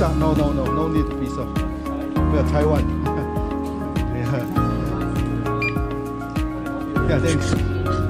visa? No, no, no, no need visa. We are Taiwan. yeah. Yeah, thanks.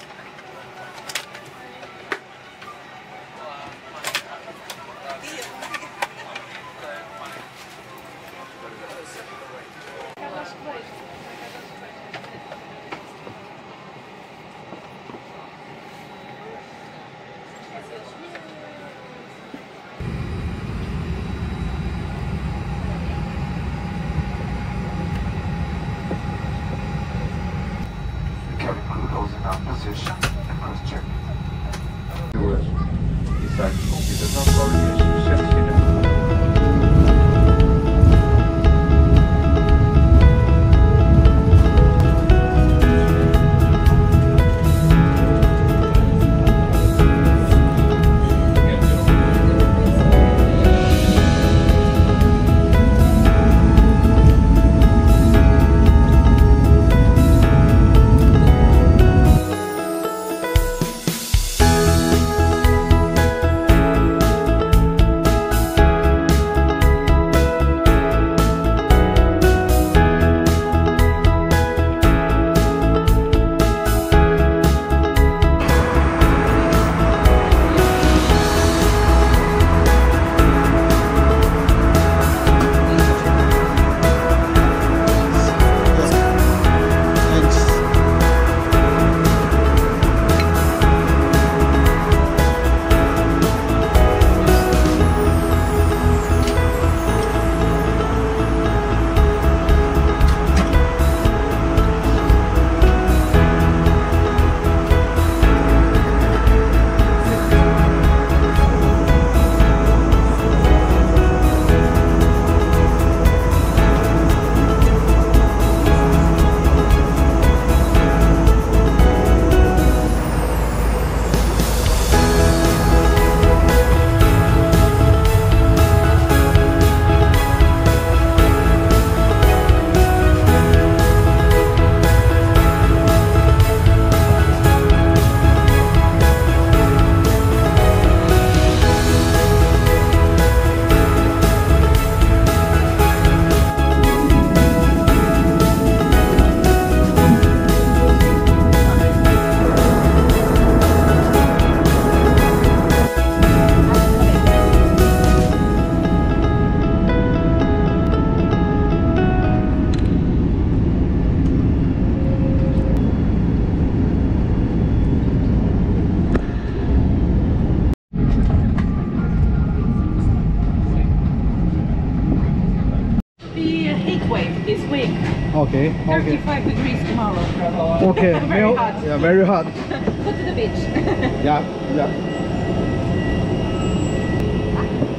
this week. Okay. okay. degrees tomorrow. Okay. very hot. Yeah, very hot. Go to the beach. yeah, yeah.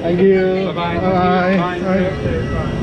Thank you. Bye-bye. Bye-bye.